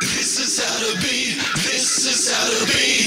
This is how to be. This is how to be.